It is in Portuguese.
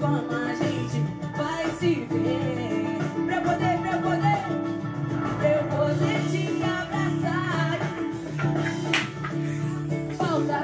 como a gente vai se ver. Pra eu poder, pra eu poder, pra eu poder te abraçar. Falta.